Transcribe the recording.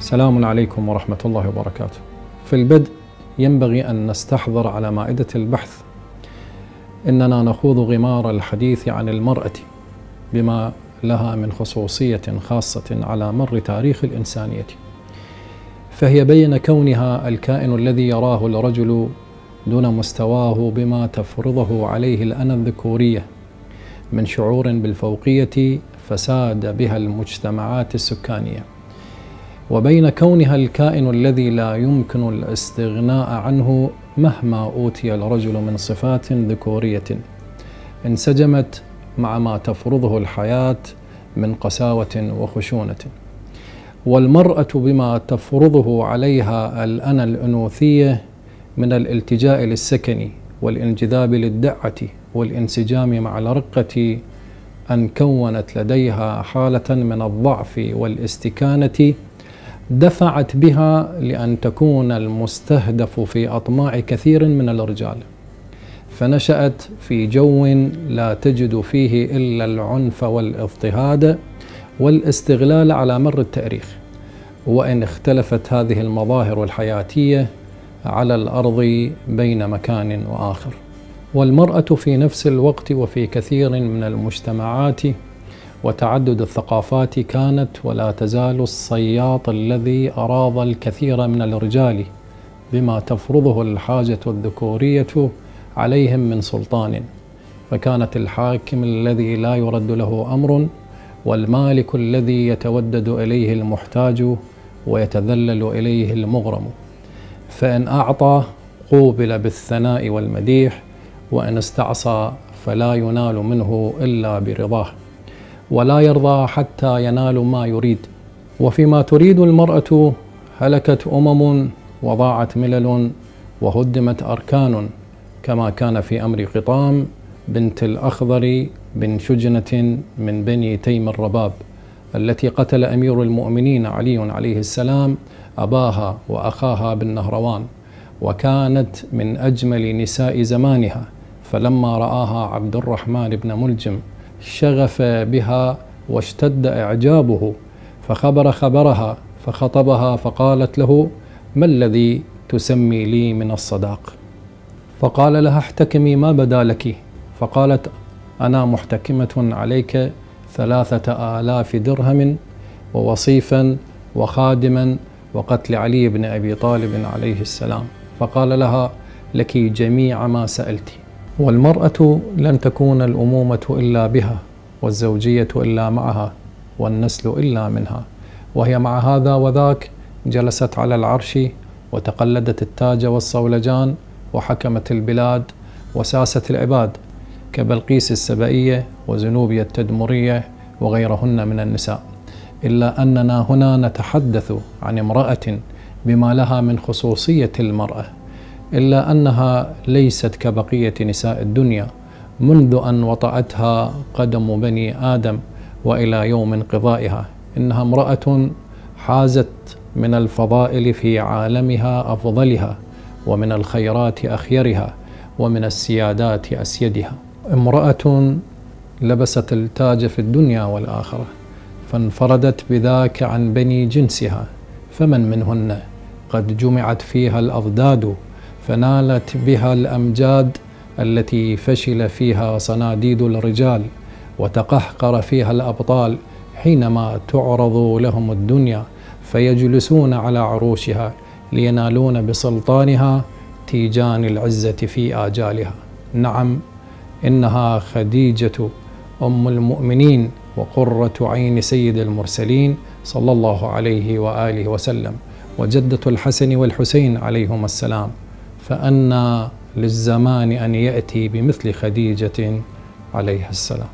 السلام عليكم ورحمة الله وبركاته. في البدء ينبغي أن نستحضر على مائدة البحث إننا نخوض غمار الحديث عن المرأة بما لها من خصوصية خاصة على مر تاريخ الإنسانية. فهي بين كونها الكائن الذي يراه الرجل دون مستواه بما تفرضه عليه الأنا الذكورية من شعور بالفوقية فساد بها المجتمعات السكانية وبين كونها الكائن الذي لا يمكن الاستغناء عنه مهما أوتي الرجل من صفات ذكورية. انسجمت مع ما تفرضه الحياة من قساوة وخشونة. والمرأة بما تفرضه عليها الانا الأنوثية من الالتجاء للسكن والانجذاب للدعة والانسجام مع الرقة أن كونت لديها حالة من الضعف والاستكانة دفعت بها لأن تكون المستهدف في أطماع كثير من الرجال. فنشأت في جو لا تجد فيه إلا العنف والاضطهاد والاستغلال على مر التاريخ. وإن اختلفت هذه المظاهر الحياتية على الأرض بين مكان وآخر. والمرأة في نفس الوقت وفي كثير من المجتمعات وتعدد الثقافات كانت ولا تزال الصياط الذي أراض الكثير من الرجال بما تفرضه الحاجة الذكورية عليهم من سلطان. فكانت الحاكم الذي لا يرد له أمر والمالك الذي يتودد إليه المحتاج ويتذلل إليه المغرم. فإن أعطى قوبل بالثناء والمديح وإن استعصى فلا ينال منه إلا برضاه. ولا يرضى حتى ينال ما يريد. وفيما تريد المرأة هلكت أمم وضاعت ملل وهدمت أركان كما كان في أمر قطام بنت الأخضر بن شجنة من بني تيم الرباب التي قتل أمير المؤمنين علي عليه السلام أباها وأخاها بالنهروان وكانت من أجمل نساء زمانها فلما رآها عبد الرحمن بن ملجم شغف بها واشتد إعجابه فخبر خبرها فخطبها فقالت له ما الذي تسمي لي من الصداق؟ فقال لها احتكمي ما بدا لك. فقالت أنا محتكمة عليك ثلاثة آلاف درهم ووصيفا وخادما وقتل علي بن أبي طالب عليه السلام. فقال لها لك جميع ما سألت. والمرأة لن تكون الأمومة إلا بها والزوجية إلا معها والنسل إلا منها. وهي مع هذا وذاك جلست على العرش وتقلدت التاج والصولجان وحكمت البلاد وساست العباد كبلقيس السبائية وزنوبية التدمرية وغيرهن من النساء. إلا أننا هنا نتحدث عن امرأة بما لها من خصوصية المرأة. إلا أنها ليست كبقية نساء الدنيا منذ أن وطأتها قدم بني آدم وإلى يوم انقضائها. إنها امرأة حازت من الفضائل في عالمها أفضلها ومن الخيرات أخيرها ومن السيادات أسيدها. امرأة لبست التاج في الدنيا والآخرة فانفردت بذاك عن بني جنسها فمن منهن؟ قد جمعت فيها الأضداد فنالت بها الأمجاد التي فشل فيها صناديد الرجال وتقهقر فيها الأبطال حينما تعرض لهم الدنيا فيجلسون على عروشها لينالون بسلطانها تيجان العزة في آجالها. نعم إنها خديجة أم المؤمنين وقرة عين سيد المرسلين صلى الله عليه وآله وسلم وجدة الحسن والحسين عليهما السلام. فأنى للزمان أن يأتي بمثل خديجة عليها السلام.